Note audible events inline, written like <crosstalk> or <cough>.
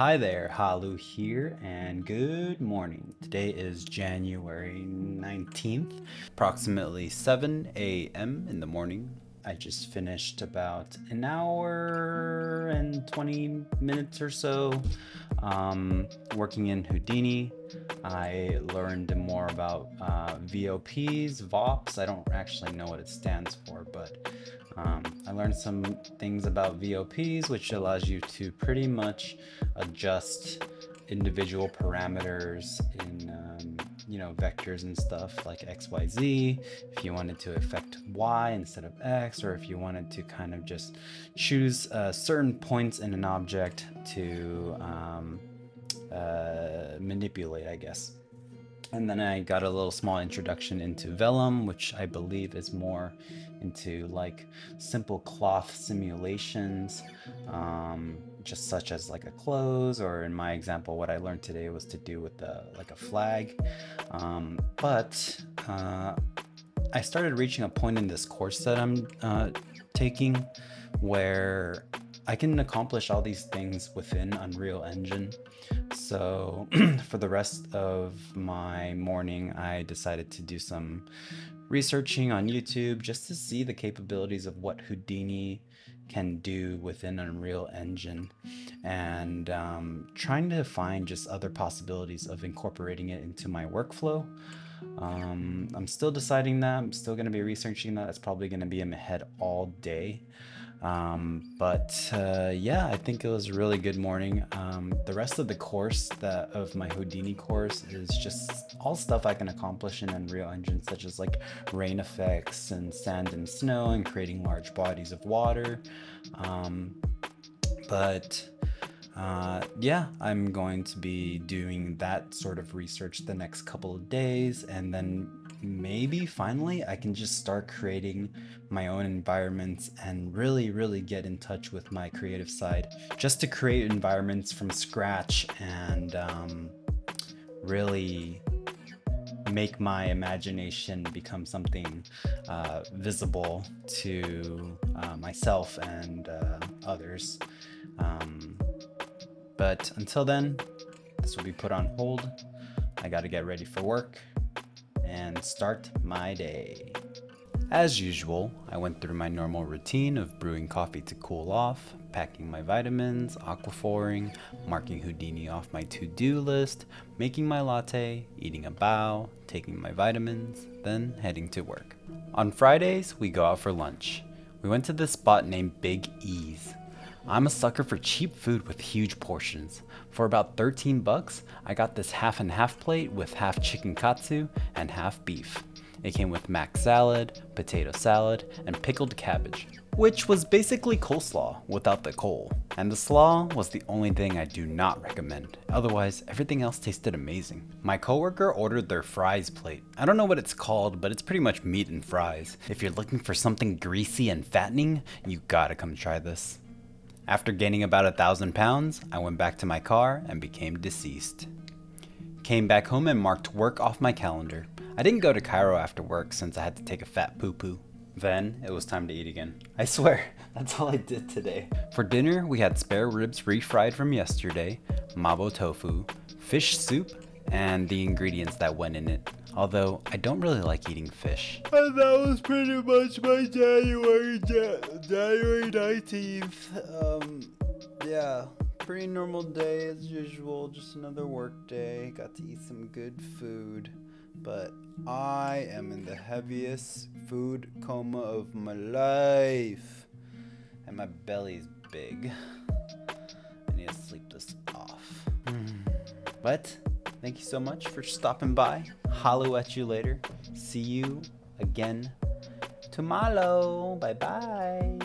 Hi there, Halu here, and good morning. Today is January 19th, approximately 7 a.m. in the morning. I just finished about an hour and 20 minutes or so um, working in Houdini. I learned more about uh, VOPs, VOPs. I don't actually know what it stands for, but um, I learned some things about VOPs, which allows you to pretty much adjust individual parameters in um, you know vectors and stuff like xyz if you wanted to affect y instead of x or if you wanted to kind of just choose uh, certain points in an object to um, uh, manipulate i guess. And then I got a little small introduction into Vellum, which I believe is more into like simple cloth simulations, um, just such as like a clothes, or in my example, what I learned today was to do with the, like a flag. Um, but uh, I started reaching a point in this course that I'm uh, taking where I can accomplish all these things within Unreal Engine. So <clears throat> for the rest of my morning, I decided to do some researching on YouTube just to see the capabilities of what Houdini can do within Unreal Engine and um, trying to find just other possibilities of incorporating it into my workflow. Um, I'm still deciding that. I'm still going to be researching that. It's probably going to be in my head all day. Um, but uh, yeah, I think it was a really good morning. Um, the rest of the course that of my Houdini course is just all stuff I can accomplish in Unreal Engine, such as like rain effects and sand and snow and creating large bodies of water. Um, but uh, yeah, I'm going to be doing that sort of research the next couple of days, and then maybe finally I can just start creating my own environments and really, really get in touch with my creative side just to create environments from scratch and um, really make my imagination become something uh, visible to uh, myself and uh, others. Um, but until then, this will be put on hold. I got to get ready for work and start my day. As usual, I went through my normal routine of brewing coffee to cool off, packing my vitamins, aquaphoring, marking Houdini off my to do list, making my latte, eating a bao, taking my vitamins, then heading to work. On Fridays, we go out for lunch. We went to this spot named Big E's. I'm a sucker for cheap food with huge portions. For about 13 bucks, I got this half and half plate with half chicken katsu and half beef. It came with mac salad, potato salad, and pickled cabbage, which was basically coleslaw without the coal. And the slaw was the only thing I do not recommend. Otherwise, everything else tasted amazing. My coworker ordered their fries plate. I don't know what it's called, but it's pretty much meat and fries. If you're looking for something greasy and fattening, you gotta come try this. After gaining about a thousand pounds, I went back to my car and became deceased. Came back home and marked work off my calendar. I didn't go to Cairo after work since I had to take a fat poo poo. Then it was time to eat again. I swear, <laughs> that's all I did today. For dinner, we had spare ribs refried from yesterday, mabo tofu, fish soup, and the ingredients that went in it. Although I don't really like eating fish. And that was pretty much my January January 19th. Um, yeah, pretty normal day as usual. Just another work day. Got to eat some good food. But I am in the heaviest food coma of my life. And my belly's big. I need to sleep this off. But thank you so much for stopping by. Hollow at you later. See you again tomorrow. Bye bye.